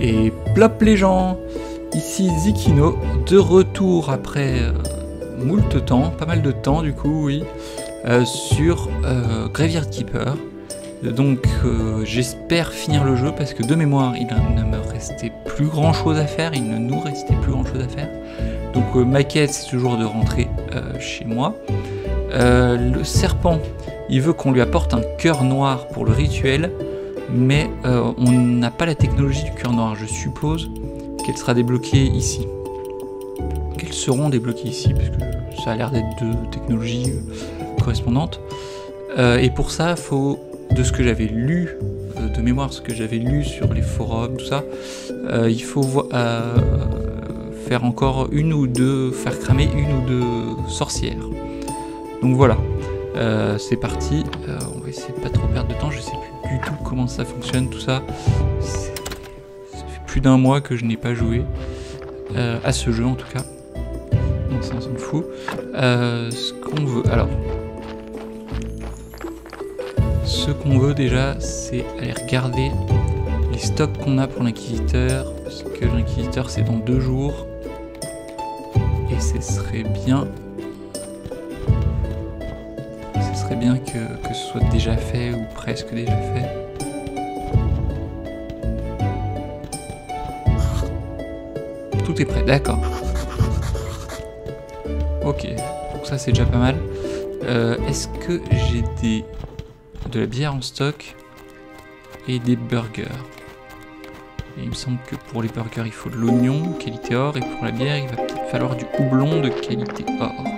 Et plop les gens Ici Zikino, de retour après euh, moult temps, pas mal de temps du coup, oui, euh, sur euh, Graveyard Keeper. Donc j'espère finir le jeu parce que de mémoire il ne me restait plus grand chose à faire, il ne nous restait plus grand chose à faire. Donc ma quête c'est toujours de rentrer chez moi. le serpent, il veut qu'on lui apporte un cœur noir pour le rituel, mais on n'a pas la technologie du cœur noir. Je suppose qu'elle sera débloquée ici. Qu'elles seront débloquées ici, parce que ça a l'air d'être deux technologies euh, correspondantes. Euh, et pour ça, faut, de ce que j'avais lu, euh, de mémoire, ce que j'avais lu sur les forums, tout ça, il faut faire encore une ou deux, faire cramer une ou deux sorcières. Donc voilà, c'est parti. on va essayer de pas trop perdre de temps. Je sais plus du tout comment ça fonctionne, tout ça d'un mois que je n'ai pas joué euh, à ce jeu en tout cas. Donc ça, on s'en fout. Euh, ce qu'on veut, alors, ce qu'on veut déjà, c'est aller regarder les stocks qu'on a pour l'inquisiteur, parce que l'inquisiteur c'est dans deux jours, et ce serait bien, serait bien que, que ce soit déjà fait ou presque déjà fait. Tout est prêt, d'accord. Ok, donc ça c'est déjà pas mal. Euh, est-ce que j'ai des de la bière en stock et des burgers? Il me semble que pour les burgers il faut de l'oignon, qualité or, et pour la bière il va peut-être falloir du houblon de qualité or.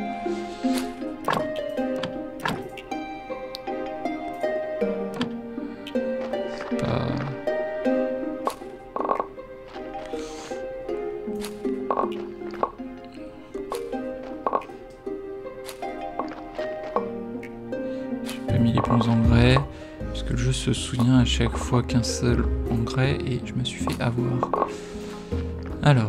Chaque fois qu'un seul engrais et je me suis fait avoir. Alors.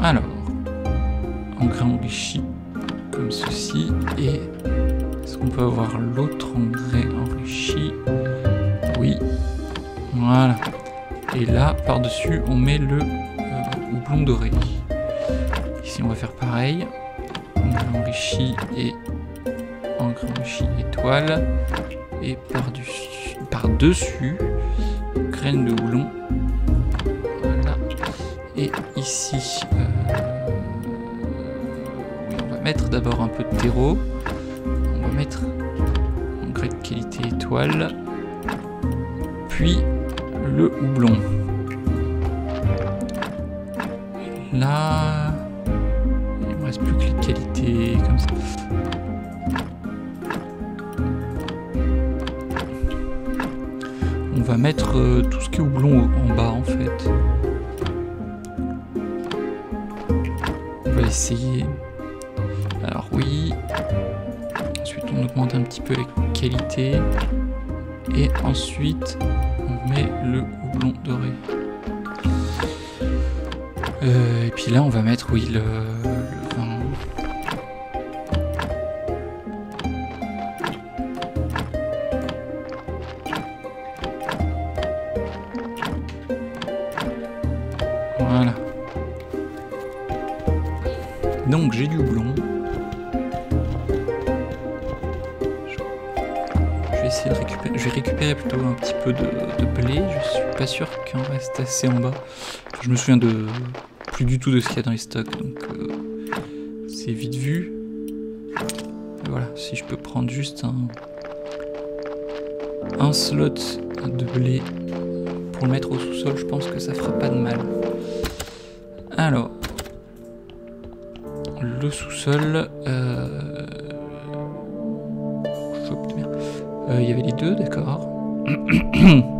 Alors. Engrais enrichi comme ceci et est-ce qu'on peut avoir l'autre engrais enrichi? Oui. Voilà. Et là, par-dessus, on met le euh, doré. Ici, on va faire pareil enrichi et enrichi étoile. Et par-dessus, par -dessus, graines de houblon. Voilà. Et ici, euh, on va mettre d'abord un peu de terreau. On va mettre engrais de qualité étoile. Puis le houblon. Là, reste assez en bas. Je me souviens de plus du tout de ce qu'il y a dans les stocks, donc euh, c'est vite vu. voilà, si je peux prendre juste un, un slot de blé pour le mettre au sous-sol, je pense que ça fera pas de mal. Alors, le sous-sol. Euh, euh... Il y avait les deux, d'accord.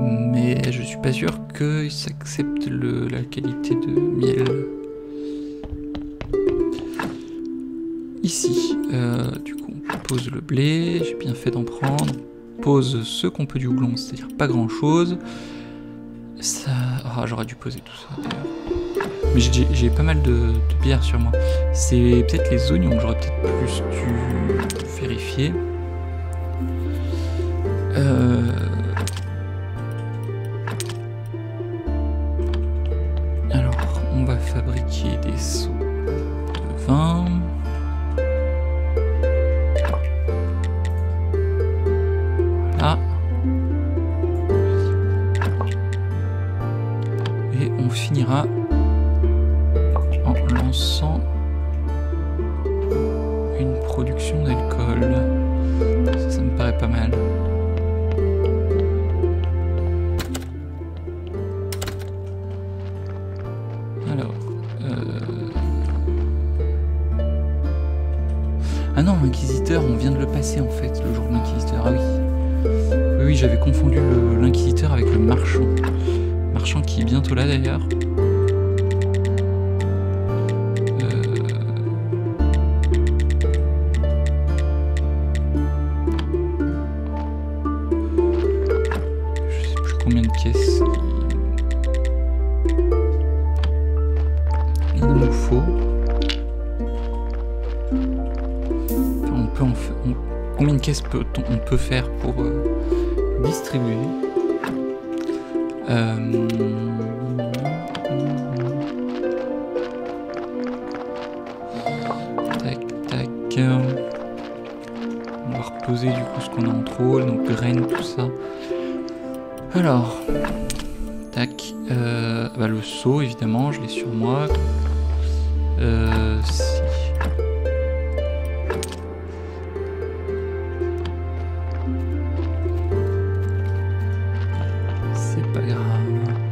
mais je suis pas sûr qu'ils s'acceptent la qualité de miel. Ici, euh, du coup, on pose le blé, j'ai bien fait d'en prendre. On pose ce qu'on peut du houblon, c'est-à-dire pas grand-chose. Ça... Ah, j'aurais dû poser tout ça, d'ailleurs. Mais j'ai pas mal de, de bière sur moi. C'est peut-être les oignons que j'aurais peut-être plus dû vérifier. Euh... c'est pas grave.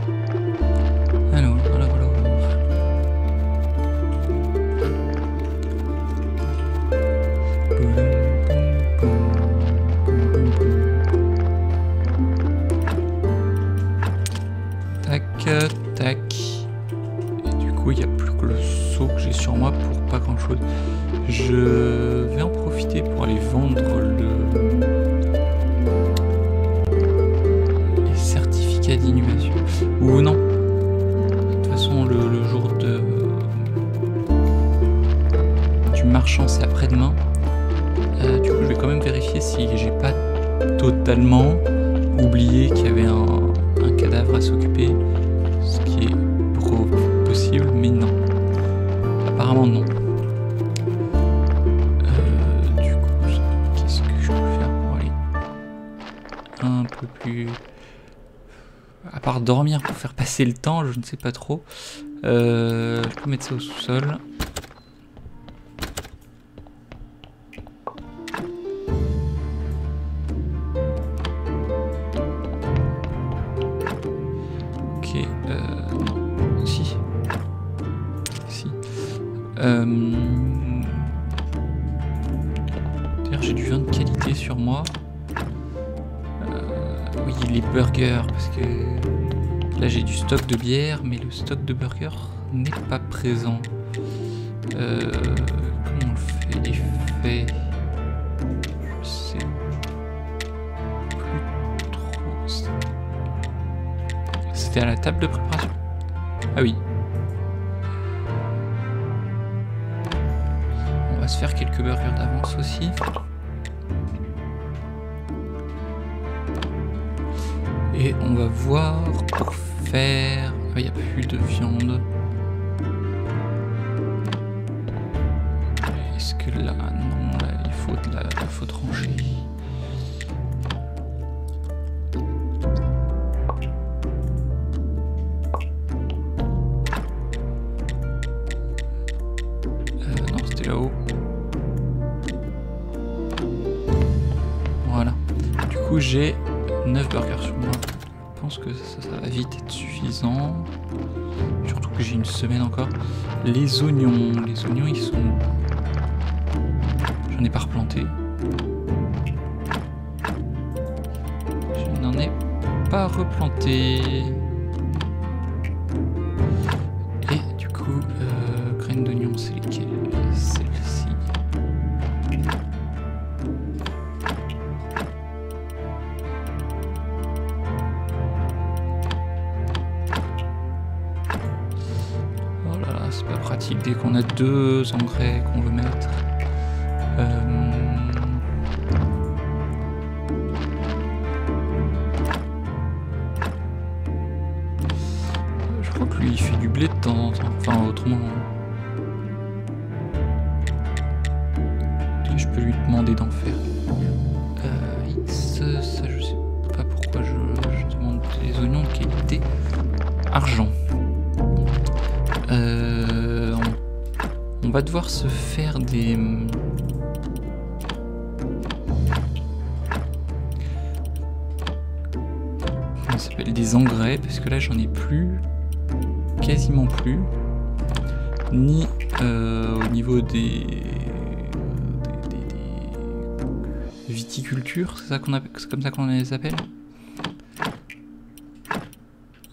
oublier qu'il y avait un, cadavre à s'occuper, ce qui est possible, mais non. Apparemment non. Euh, du coup, qu'est-ce que je peux faire pour aller un peu plus... À part dormir pour faire passer le temps, je ne sais pas trop. Euh, je peux mettre ça au sous-sol. stock de bière, mais le stock de burger n'est pas présent. j'ai 9 burgers sur moi. Je pense que ça, va vite être suffisant. Surtout que j'ai une semaine encore. Les oignons, les oignons ils sont... J'en ai pas replanté. Je n'en ai pas replanté. deux engrais qu'on veut mettre. c'est ça qu'on comme ça qu'on les appelle?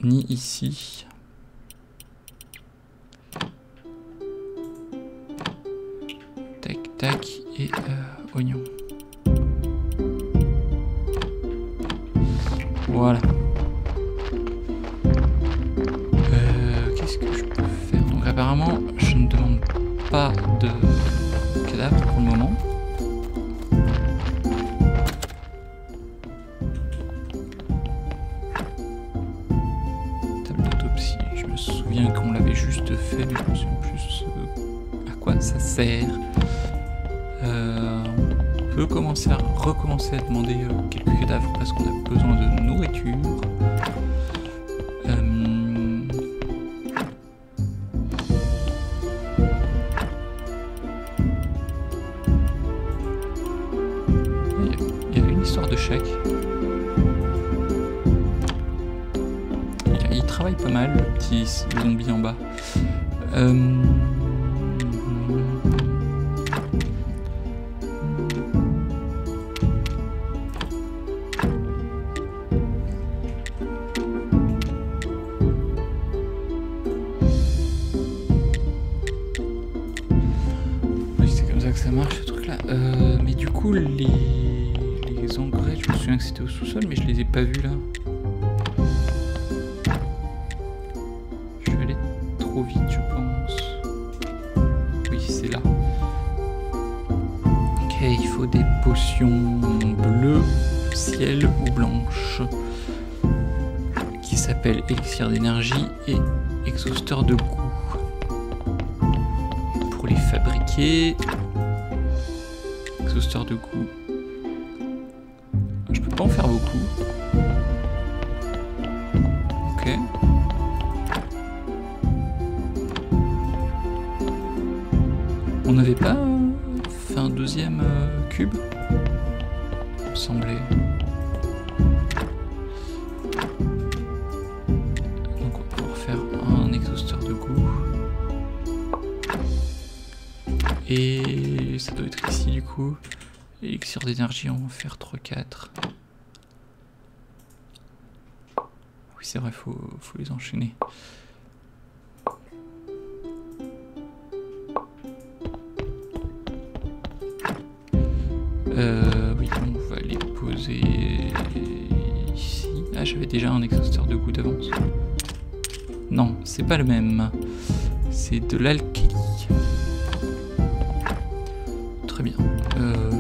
Ni ici. si je me souviens qu'on l'avait juste fait, mais je me souviens plus euh, à quoi ça sert. Euh, on peut commencer à recommencer à demander euh, quelques cadavres parce qu'on a besoin de nourriture. faire 3-4. Oui, c'est vrai, faut, faut les enchaîner. Euh, oui, on va les poser ici. Ah, j'avais déjà un exhausteur de goût d'avance. Non, c'est pas le même. C'est de l'alcali. Très bien. Euh,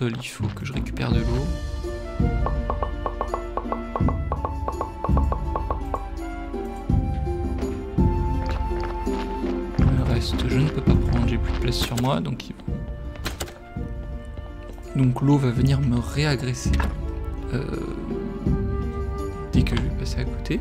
il faut que je récupère de l'eau. Le reste, je ne peux pas prendre, j'ai plus de place sur moi, donc donc l'eau va venir me réagresser euh, dès que je vais passer à côté.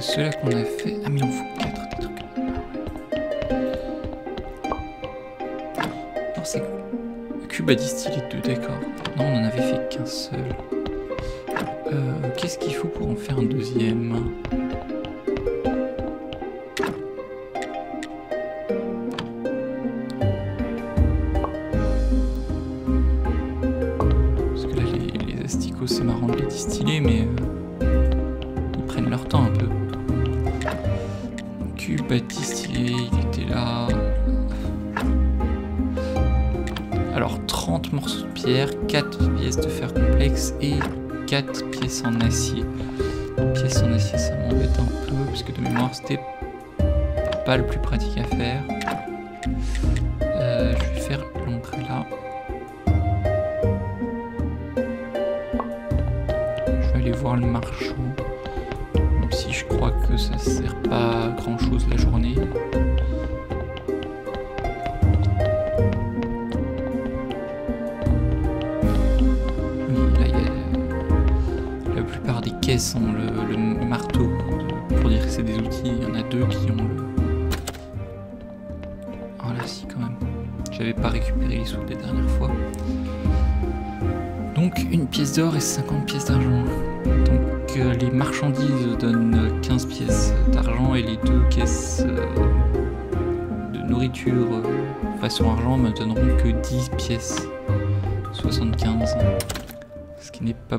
C'est cela qu'on a fait. Ah, mais il en faut 4 des trucs. Non, c'est. Cube à distiller 2, d'accord. Non, on en avait fait qu'un seul. Euh, Qu'est-ce qu'il faut pour en faire un deuxième? 4 pièces en acier.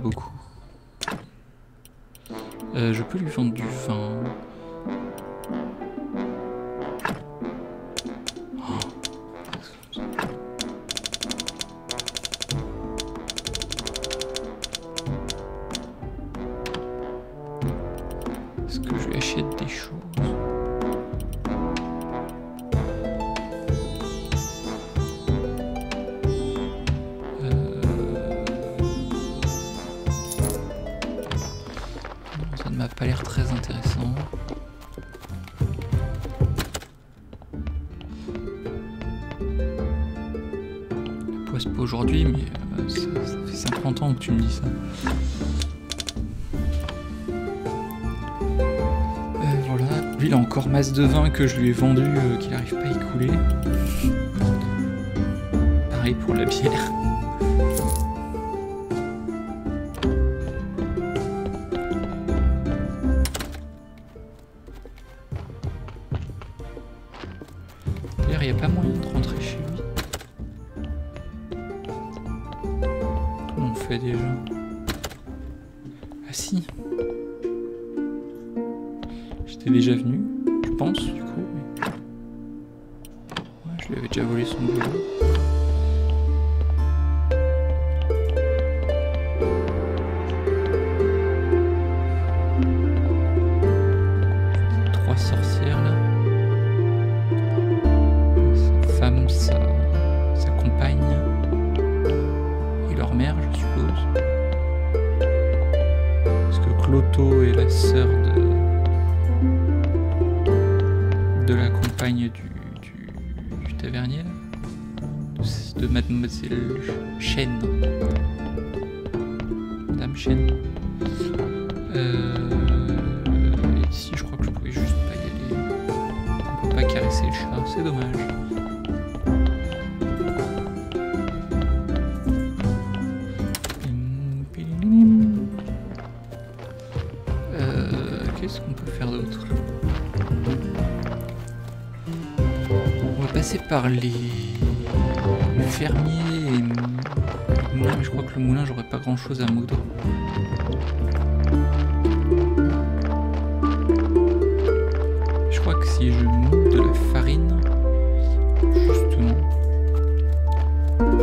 beaucoup. m'a pas l'air très intéressant. Poisse pas aujourd'hui, mais euh, ça, fait 50 ans que tu me dis ça. Euh, voilà, lui il a encore masse de vin que je lui ai vendu, euh, qu'il n'arrive pas à écouler. Pareil pour la bière. chose à moudre. Je crois que si je mouds de la farine, justement,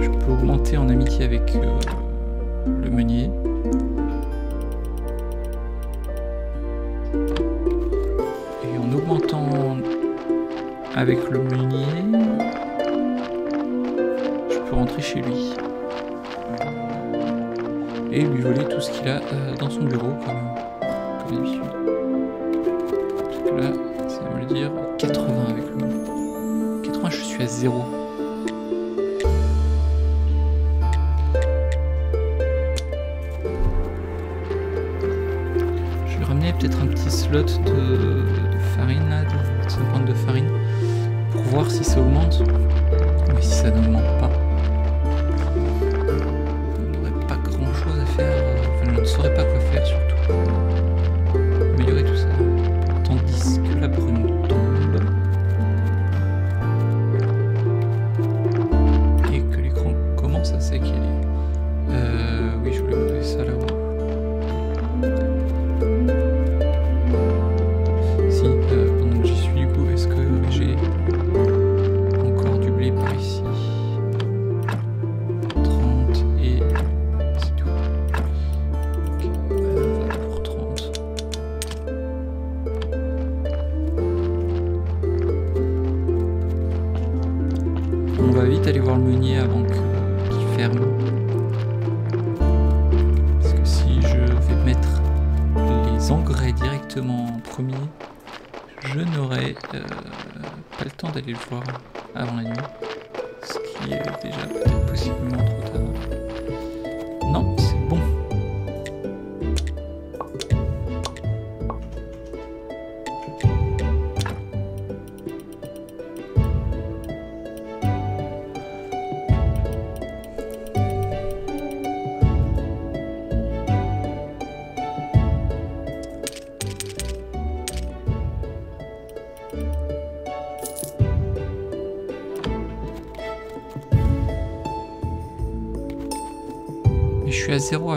je peux augmenter en amitié avec euh, le meunier. Et en augmentant avec le meunier, je peux rentrer chez lui et lui voler tout ce qu'il a euh, dans son bureau comme, comme d'habitude. Là, ça va me le dire 80 avec le 80, je suis à 0. Je vais ramener peut-être un petit slot de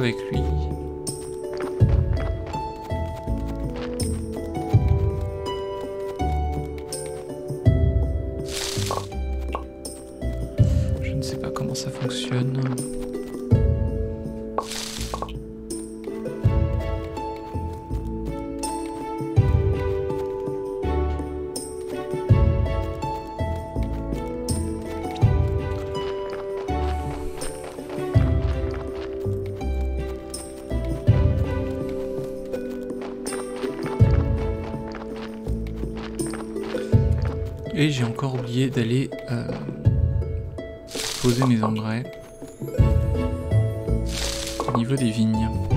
Hare Krishna. j'ai encore oublié d'aller euh, poser mes engrais au niveau des vignes.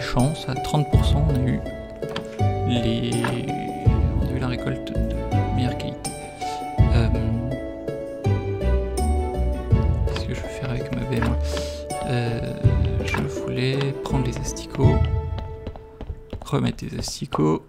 chance, à 30%, on a eu les... on a eu la récolte de meilleure qualité. Euh, qu'est-ce que je veux faire avec ma BM. Euh, je voulais prendre les asticots, remettre les asticots,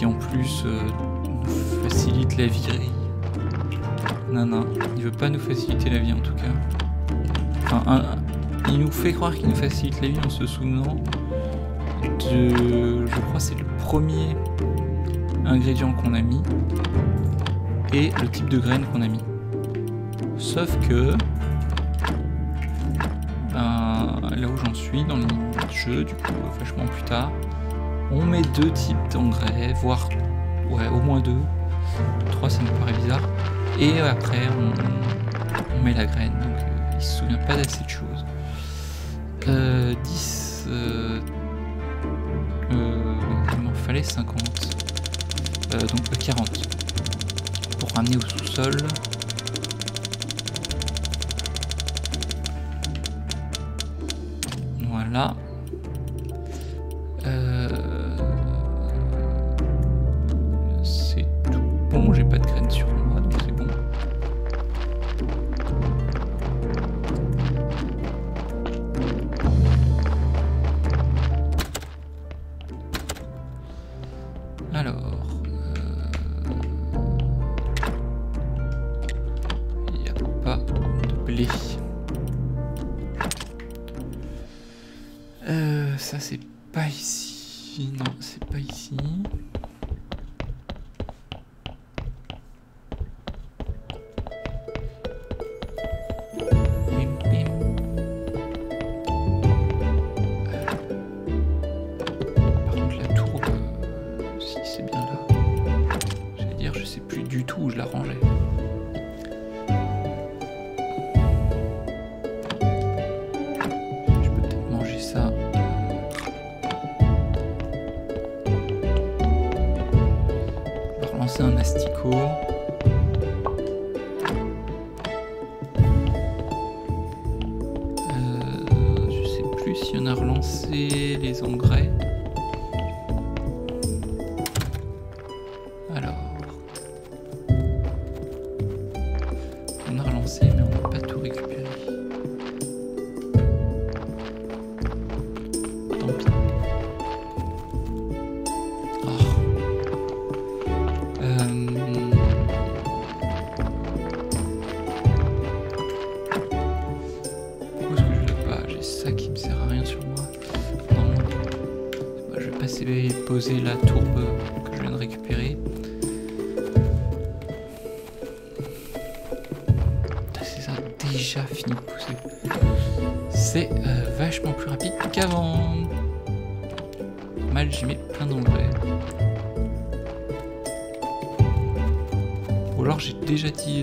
qui en plus euh, nous facilite la vie. Non, non, il veut pas nous faciliter la vie en tout cas. Enfin, un, il nous fait croire qu'il nous facilite la vie en se souvenant de... Je crois c'est le premier ingrédient qu'on a mis et le type de graine qu'on a mis. Sauf que... Ben, là où j'en suis dans le jeu, du coup, vachement plus tard, on met deux types d'engrais, voire au moins deux. Trois, ça me paraît bizarre. Et après, on, met la graine. Donc, euh, il se souvient pas d'assez de choses. 10. Euh, il m'en fallait 50. donc 40. Pour ramener au sous-sol.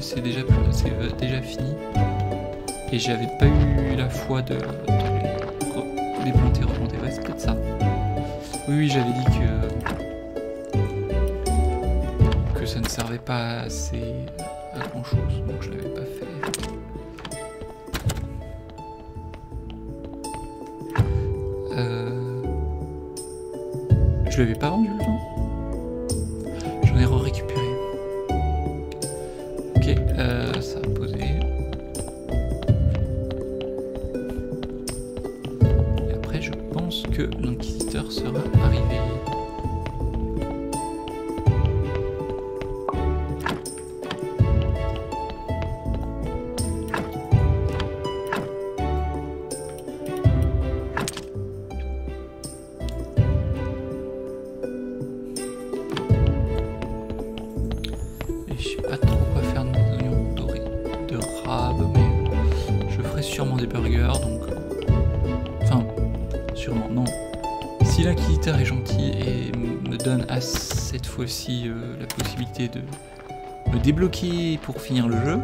C'est euh, déjà fini. Et j'avais pas eu la foi de, les déplanter, replanter. Ouais, c'est peut-être ça. Oui, oui, j'avais dit que. que ça ne servait pas assez à grand chose, donc je l'avais pas fait. De me débloquer pour finir le jeu,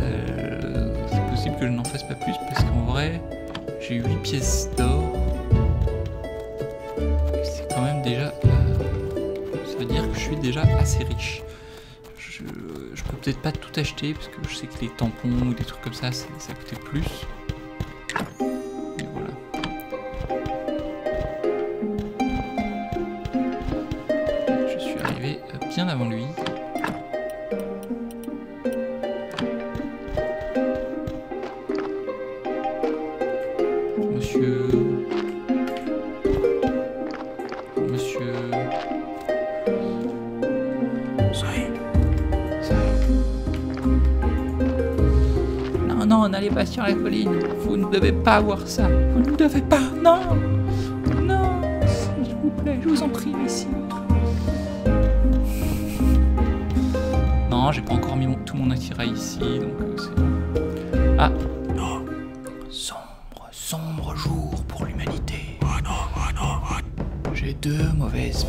euh, c'est possible que je n'en fasse pas plus, parce qu'en vrai, j'ai 8 pièces d'or. C'est quand même déjà... euh, ça veut dire que je suis déjà assez riche. Je, peux peut-être pas tout acheter parce que je sais que les tampons ou des trucs comme ça, c'est- ça coûtait plus. Avant lui. Monsieur. Monsieur. Soyez. Non, non, n'allez pas sur la colline. Vous ne devez pas voir ça. Vous ne devez pas. Non. Non. S'il vous plaît, je vous en prie, ici. Non, j'ai pas encore mis tout mon attirail ici, donc euh, c'est. Ah. Sombre, sombre jour pour l'humanité. J'ai deux mauvaises.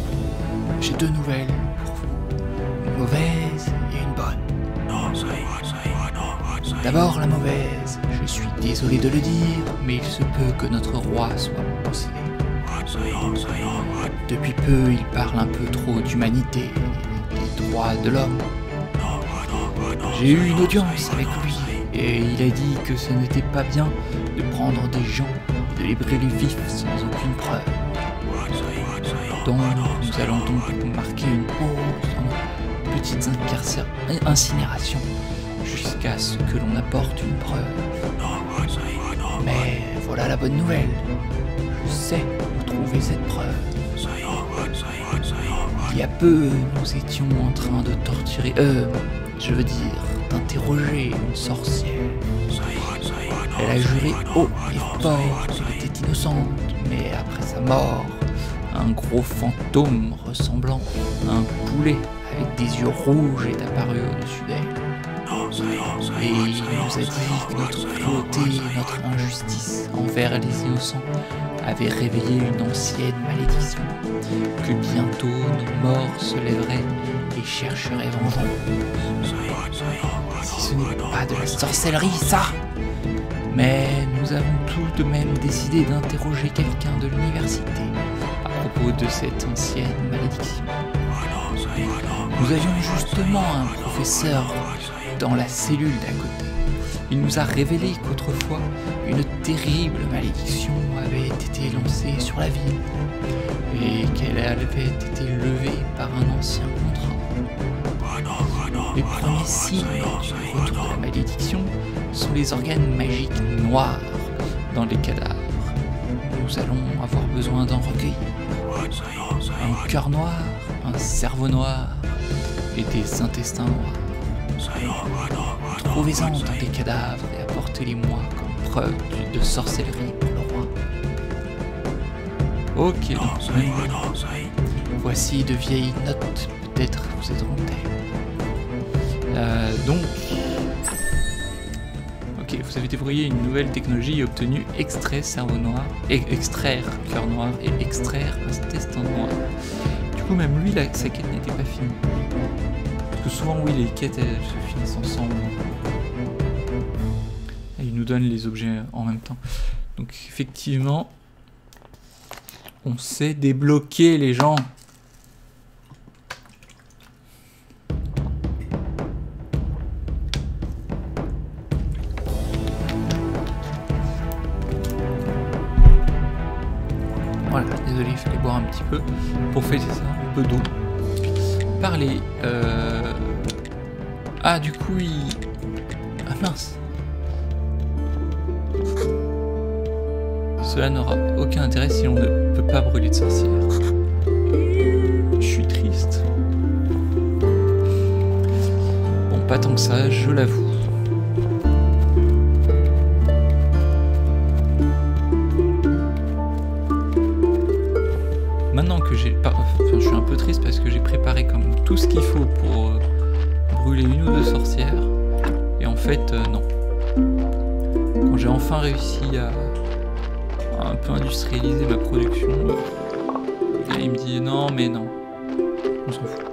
J'ai deux nouvelles pour vous. Une mauvaise et une bonne. D'abord la mauvaise. Je suis désolé de le dire, mais il se peut que notre roi soit possédé. Depuis peu, il parle un peu trop d'humanité, des droits de l'homme. J'ai eu une audience avec lui et il a dit que ce n'était pas bien de prendre des gens et de les brûler vifs sans aucune preuve. Donc nous allons donc marquer une pause nos petites incinérations jusqu'à ce que l'on apporte une preuve. Mais voilà la bonne nouvelle. Je sais où trouver cette preuve. Il y a peu, nous étions en train de torturer, euh, je veux dire, d'interroger une sorcière. Elle a juré haut et fort qu'elle était innocente, mais après sa mort, un gros fantôme ressemblant à un poulet avec des yeux rouges est apparu au-dessus d'elle. Et il nous a dit que notre cruauté et notre injustice envers les innocents avaient réveillé une ancienne malédiction, que bientôt nos morts se lèveraient et chercheraient vengeance. Si ce n'est pas de la sorcellerie, ça Mais nous avons tout de même décidé d'interroger quelqu'un de l'université à propos de cette ancienne malédiction. Nous avions justement un professeur dans la cellule d'à côté. Il nous a révélé qu'autrefois, une terrible malédiction avait été lancée sur la ville et qu'elle avait été levée par un ancien. Les premiers signes du de la malédiction sont les organes magiques noirs dans les cadavres. Nous allons avoir besoin d'en recueillir. Un cœur noir, un cerveau noir et des intestins noirs. Trouvez-en dans des cadavres et apportez-les-moi comme preuve de sorcellerie pour le roi. Ok, donc Voici de vieilles notes, peut-être vous aideront-elles. Euh, donc, ok, vous avez débrouillé une nouvelle technologie et obtenu extrait cerveau noir, et extraire cœur noir et extraire intestin noir. Du coup, même lui, sa quête n'était pas finie. Parce que souvent, oui, les quêtes, elles se finissent ensemble. Et il nous donne les objets en même temps. Donc, effectivement, on sait débloquer les gens. Pour fêter ça, un peu d'eau. Parler. Euh... Ah, du coup, il. Ah mince. Cela n'aura aucun intérêt si on ne peut pas brûler de sorcière. Je suis triste. Bon, pas tant que ça, je l'avoue. J'ai enfin réussi à un peu industrialiser ma production, gars il me dit non mais non, on s'en fout.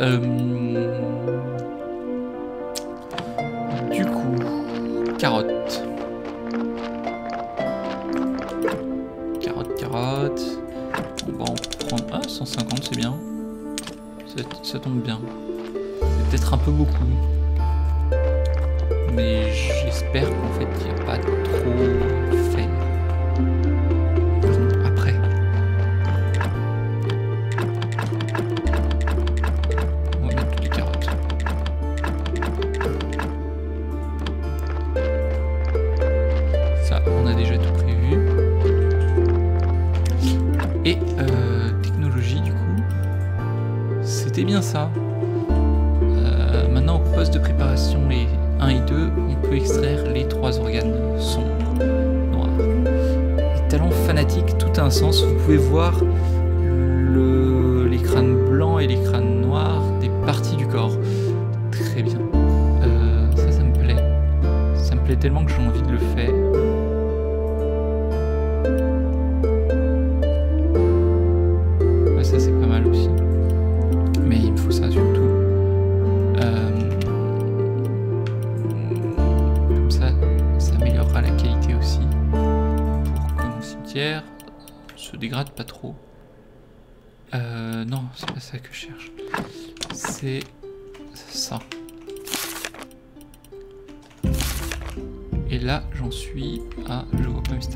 Euh, Du coup, carotte. Carotte, carotte. On va en prendre. Ah, 150 c'est bien. Ça, ça tombe bien. C'est peut-être un peu beaucoup. Mais j'espère qu'en fait il n'y a pas trop pouvez voir le- les crânes blancs et les crânes noirs des parties du corps. Très bien. Euh, ça, ça me plaît. Ça me plaît tellement que j'ai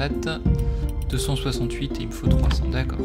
vois pas mes stats, 268 et il me faut 300, d'accord.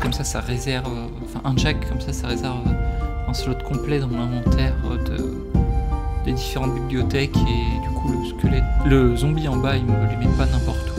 Comme ça, ça réserve, enfin un jack comme ça, ça réserve un slot complet dans l'inventaire de, des différentes bibliothèques et du coup le squelette, le zombie en bas, il me les met pas n'importe où.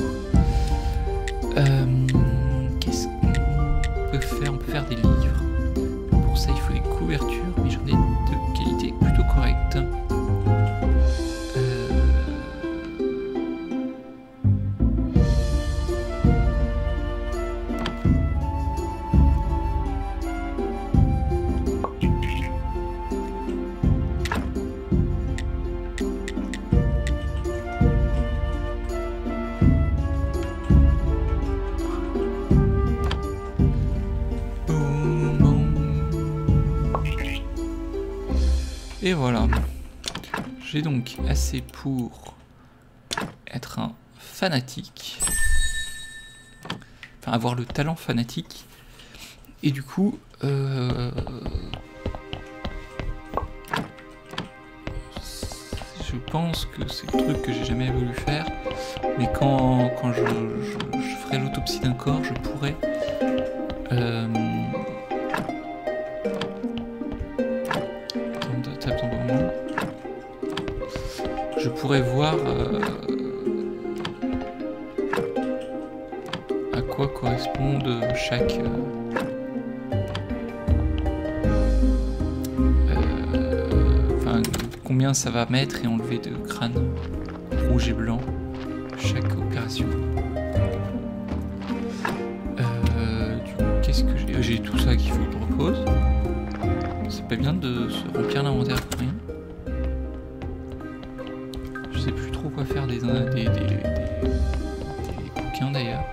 Avoir le talent fanatique. Et du coup... Euh, je pense que c'est le truc que j'ai jamais voulu faire. Mais quand, quand je, ferai l'autopsie d'un corps, je pourrais... Euh, pourrait voir euh, quoi correspondent chaque euh, enfin combien ça va mettre et enlever de crâne rouge et blanc chaque opération. Euh, qu'est-ce que j'ai? Tout ça qu'il faut que je repose. C'est pas bien de se remplir l'inventaire pour rien. faire des, des, des, bouquins d'ailleurs.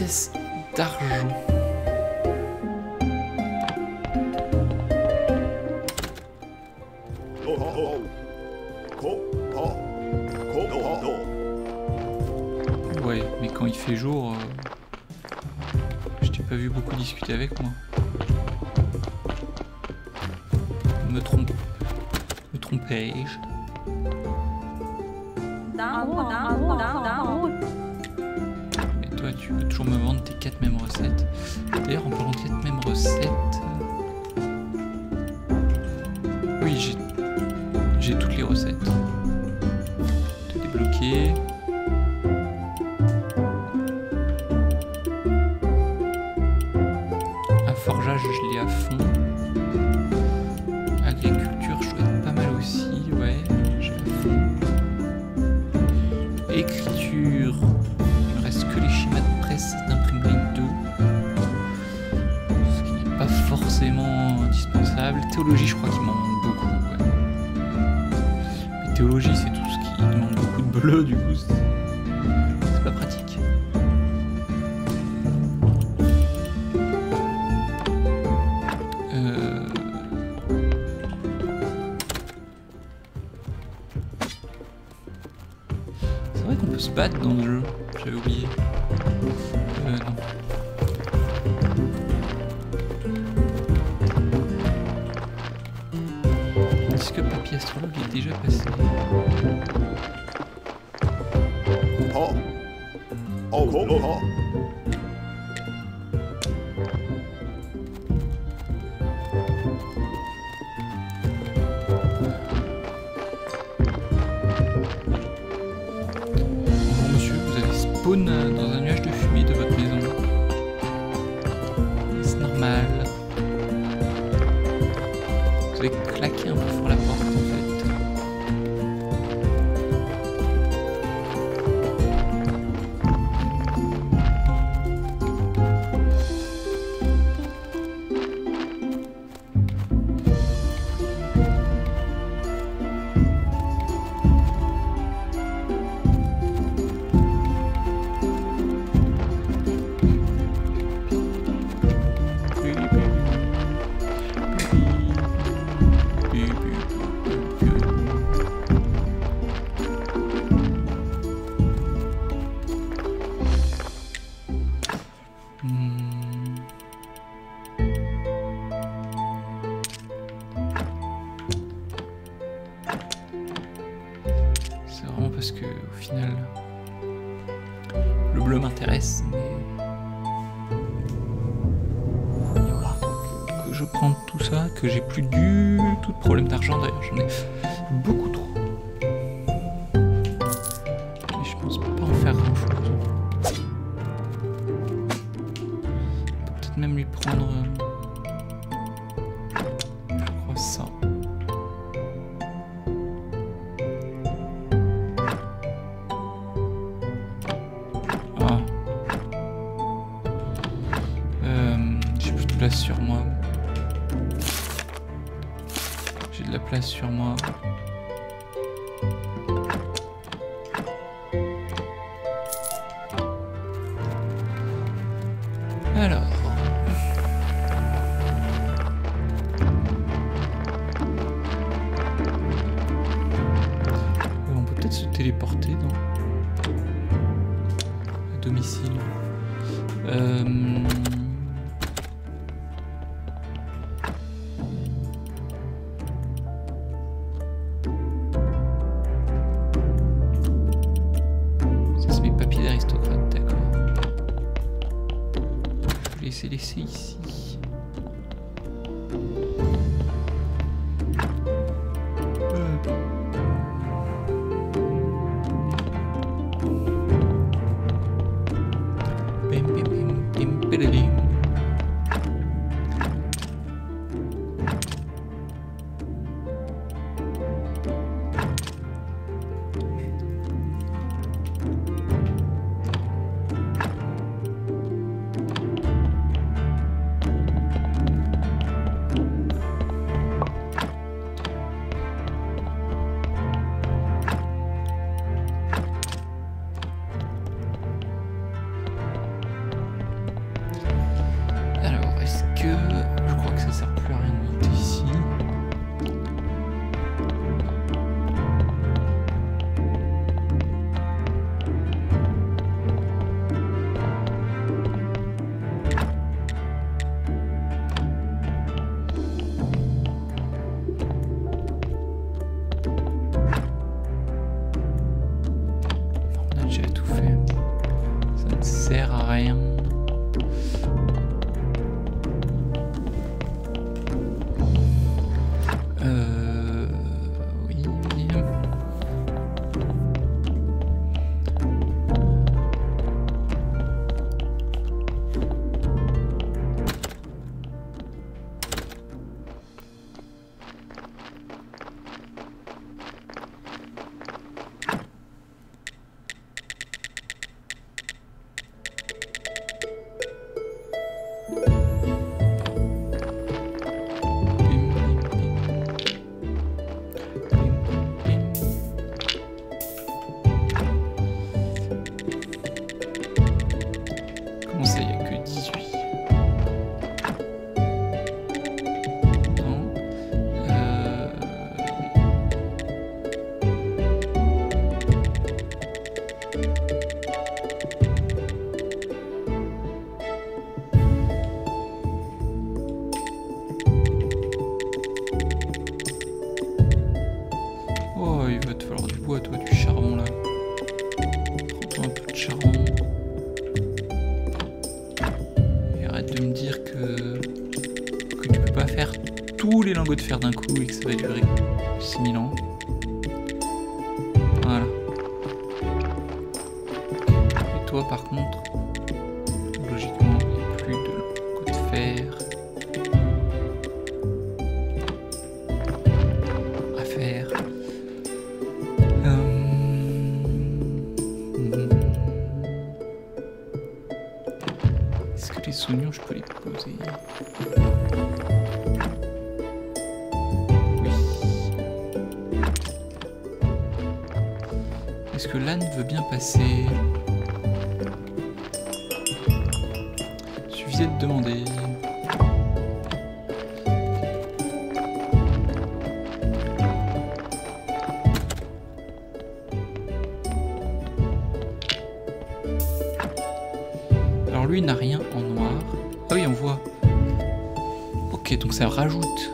Pièces d'argent. Ouais, mais quand il fait jour, euh, je t'ai pas vu beaucoup discuter avec moi. Me trompe. Me trompais-je à fond. m'intéresse, mais... Voilà, que je prends tout ça, que j'ai plus du tout de problème d'argent d'ailleurs, j'en ai beaucoup trop. de faire d'un coup et que ça va durer 6000 ans. n'a rien en noir. Ah oui, on voit. Ok, donc ça rajoute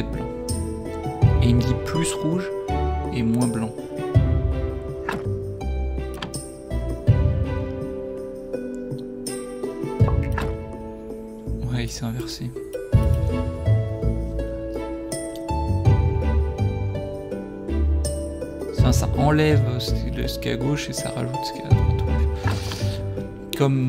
blancs. Et il me dit plus rouge et moins blanc. Ouais, il s'est inversé. Enfin, ça enlève ce qui est à gauche et ça rajoute ce qui est à droite. Comme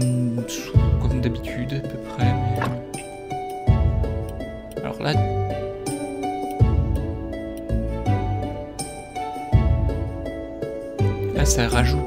ça rajoute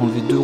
enlever deux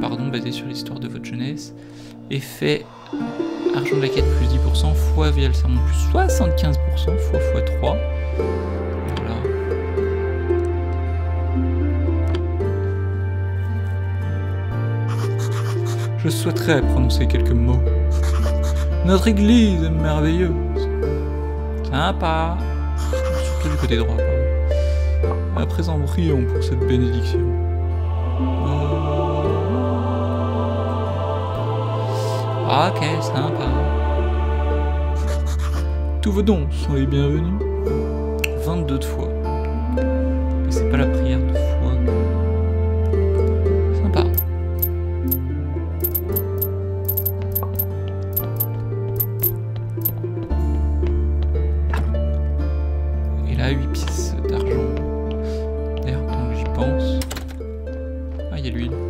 pardon, basé sur l'histoire de votre jeunesse. Effet argent de la quête plus 10%, fois via le serment plus 75%, fois fois 3. Voilà. Je souhaiterais prononcer quelques mots. Notre église est merveilleuse. Sympa. Surtout du côté droit, pardon. À présent, prions pour cette bénédiction. Ah, quel sympa Tous vos dons sont les bienvenus. 22 de foi. Et c'est pas la prière de foi. Sympa. Et là, 8 pièces d'argent. D'ailleurs, tant que j'y pense... Ah, il y a l'huile.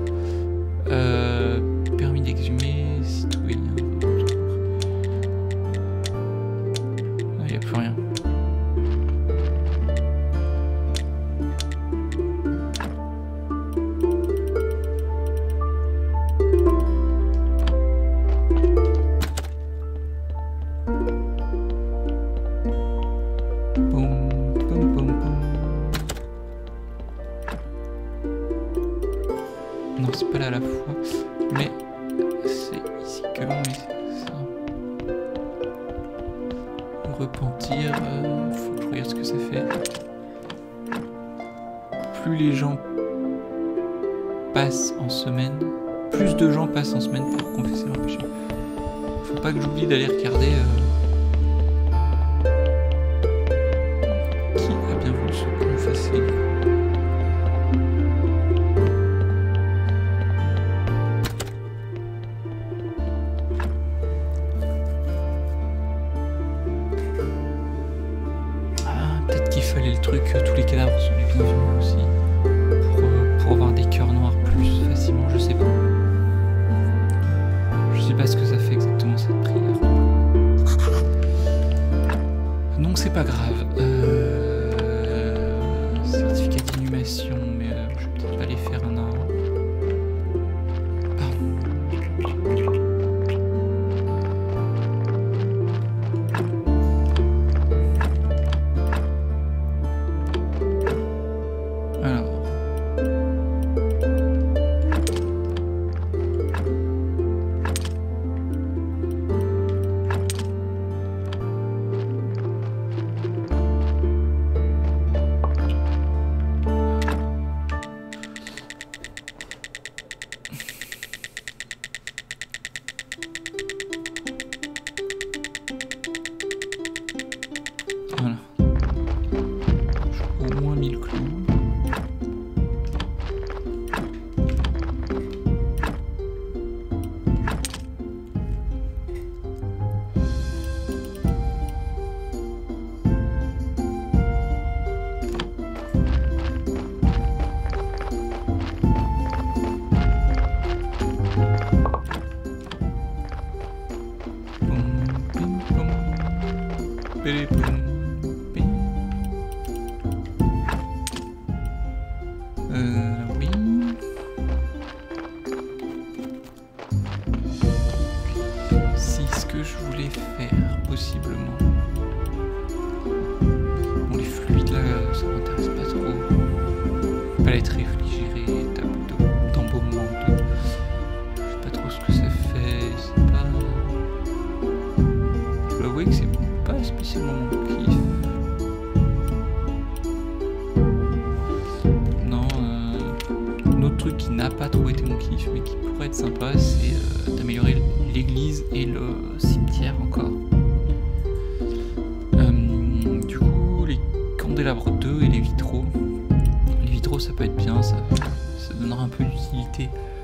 对。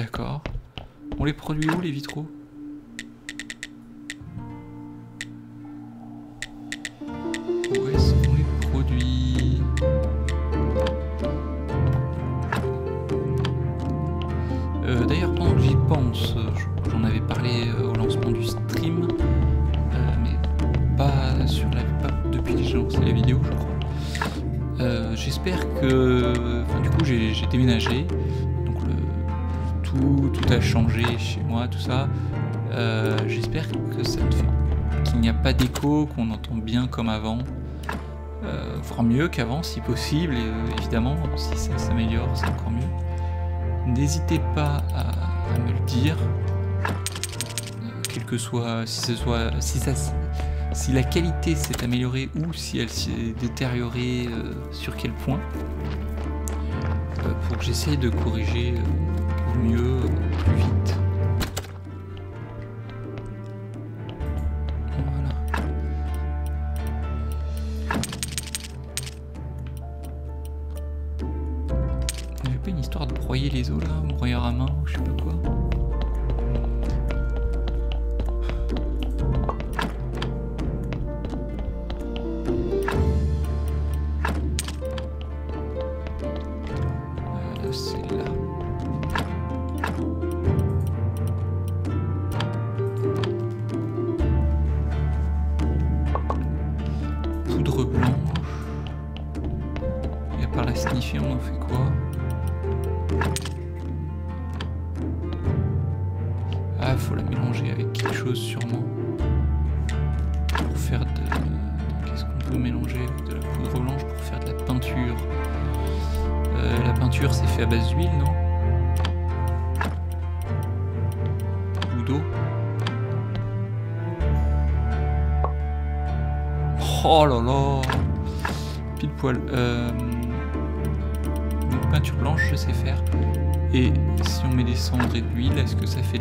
D'accord. On les produit où les vitraux? tout ça. Euh, j'espère que ça ne fait qu'il n'y a pas d'écho, qu'on entend bien comme avant. Euh, voire mieux qu'avant si possible, et euh, évidemment, si ça s'améliore, c'est encore mieux. N'hésitez pas à, me le dire, euh, quel que soit, si ce soit, si ça, la qualité s'est améliorée ou si elle s'est détériorée sur quel point pour que j'essaye de corriger mieux, plus vite.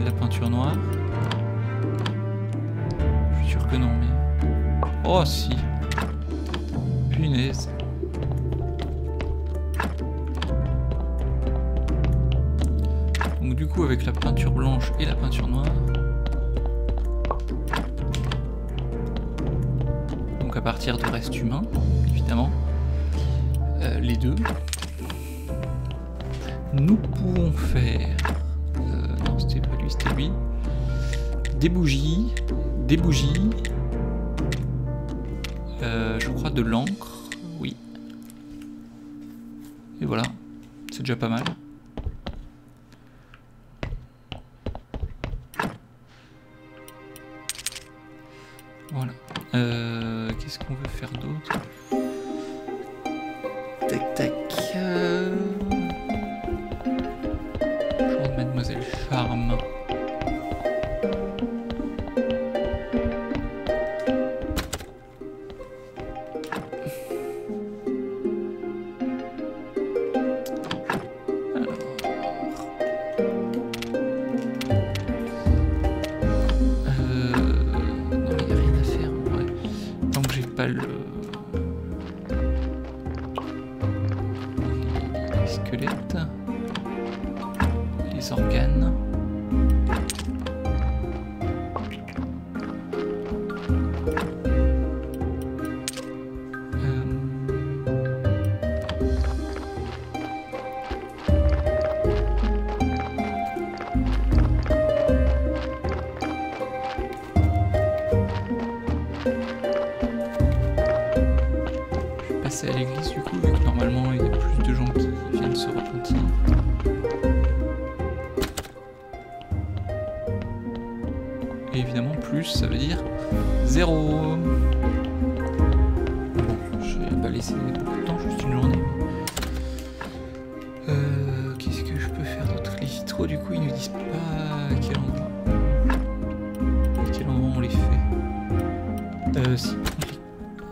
la peinture noire. Je suis sûr que non, mais... Oh, si. Punaise. Donc du coup, avec la peinture blanche et la peinture noire... Donc à partir de reste humain, évidemment, euh, les deux, nous pouvons faire c'était lui. Des bougies, des bougies. Euh, je crois de l'encre, oui. Et voilà, c'est déjà pas mal. Euh,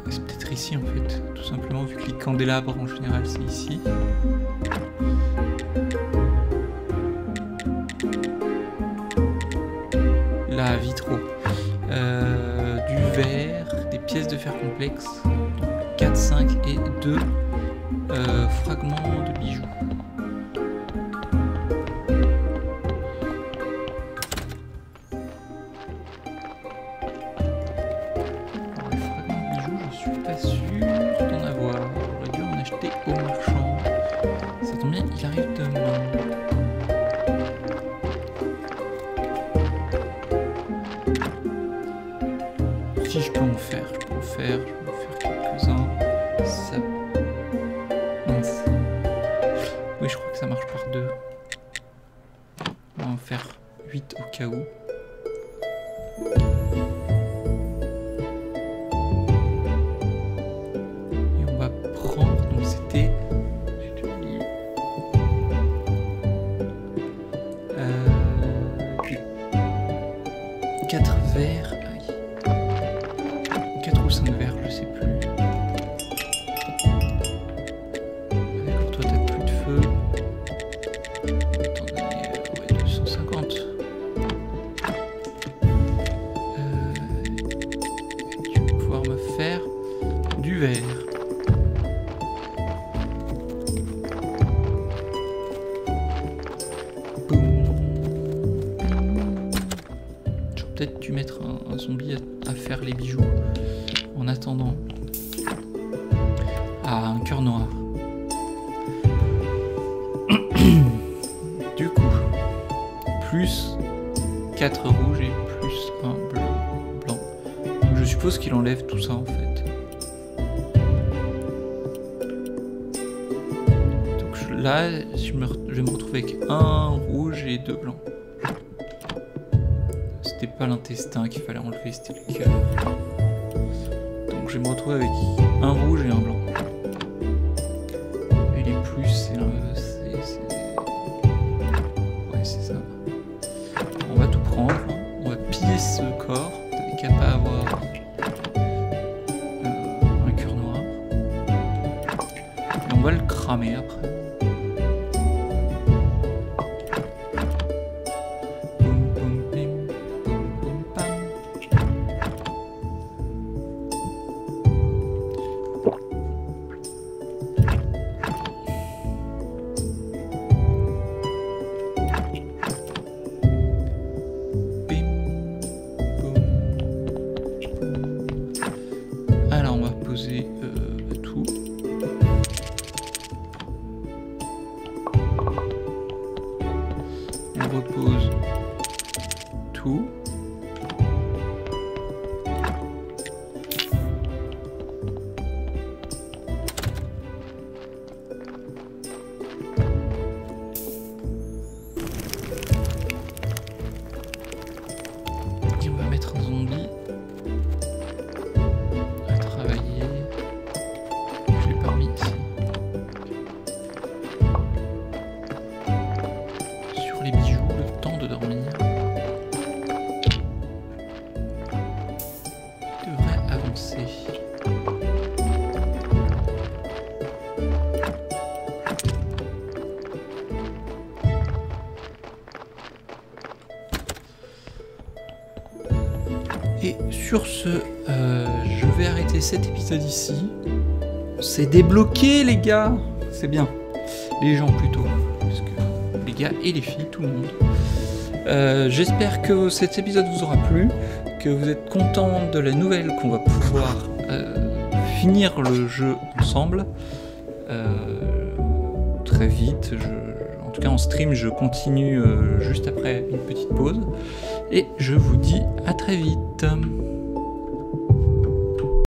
c'est peut-être ici en fait, tout simplement, vu que les candélabres en général c'est ici. Là, vitraux. Euh, du verre, des pièces de fer complexes. 4, 5 et 2. qu'il fallait enlever, c'était le cas. Donc je vais me retrouver avec un rouge et un blanc. Et les plus, c'est Ouais, c'est ça. On va tout prendre, hein. on va piller ce corps, t'avais qu'à pas avoir euh, un cœur noir. Et on va le cramer après. Épisode ici. C'est débloqué les gars C'est bien. Les gens plutôt. Les gars et les filles, tout le monde. Euh, J'espère que cet épisode vous aura plu, que vous êtes contents de la nouvelle qu'on va pouvoir euh, finir le jeu ensemble. Euh, très vite. Je- en tout cas en stream, je continue juste après une petite pause. Et je vous dis à très vite.